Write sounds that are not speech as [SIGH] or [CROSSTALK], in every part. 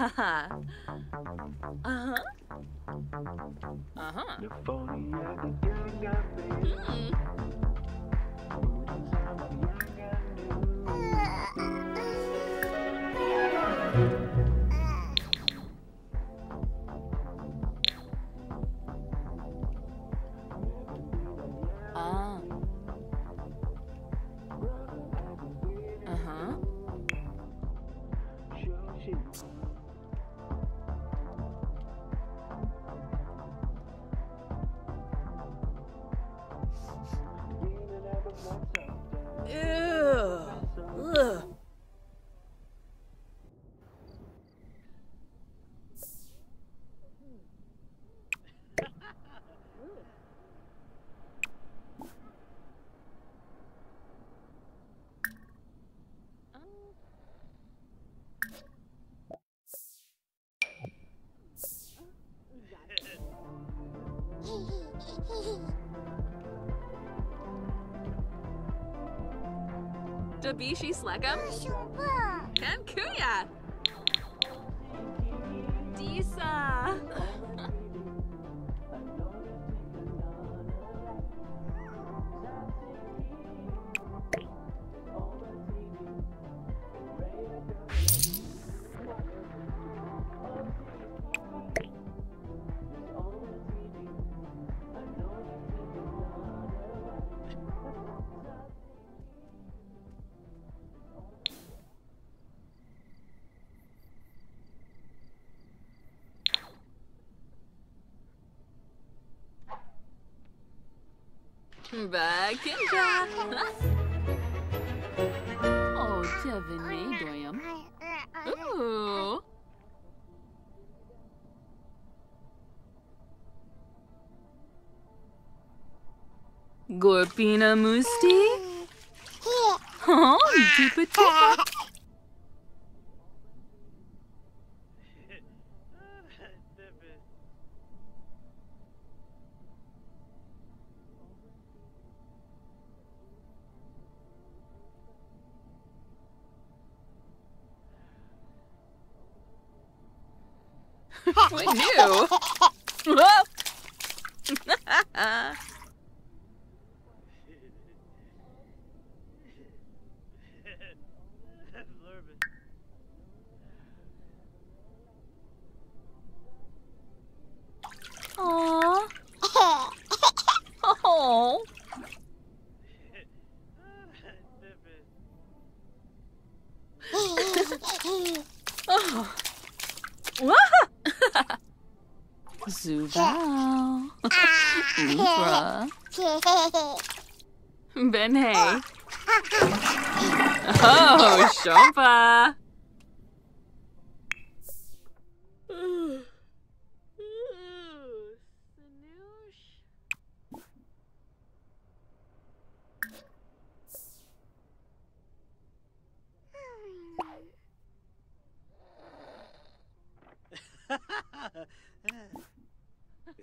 Uh-huh. Uh-huh. Uh-huh. Hmm. Dabishi Slegum? Ken Kuya! Disa! Bakinja! [LAUGHS] oh, Devin Maydoyam. Ooh. Gorpina Musti? Oh, Dupa [LAUGHS] Dupa. [LAUGHS] What new? [LAUGHS] [LAUGHS] Aww. Oh. Oh. Zubao. [LAUGHS] [LAUGHS] Oofra. Oh, Shompa.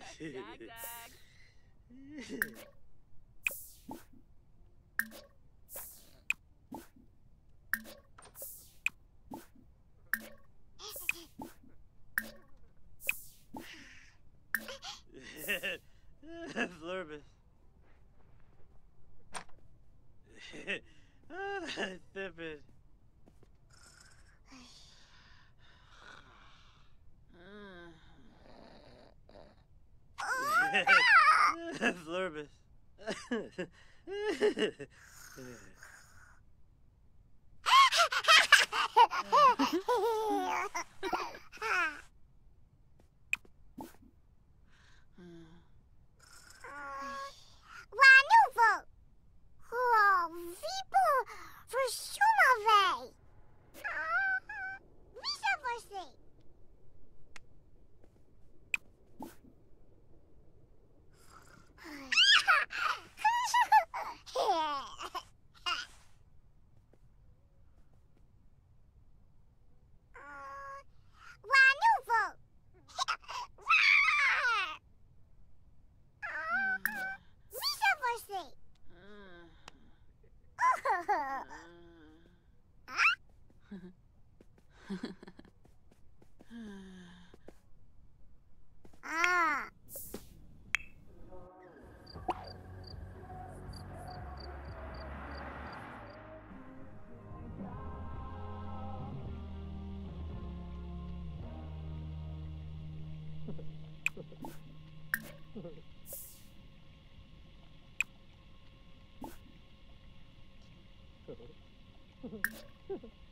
Dag, dag. [LAUGHS] Flurbus. Thippet. [LAUGHS] Flurbus. [LAUGHS] [LAUGHS] Ha ha ha.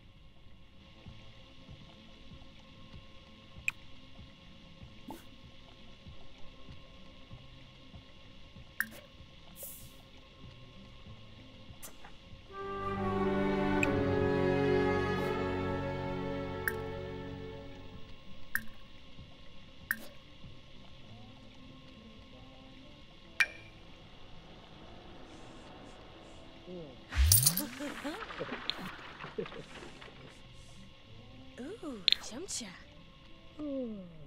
Ooh, chumcha. Oh.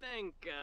Benka.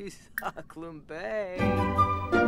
[LAUGHS] Bay. Neeb!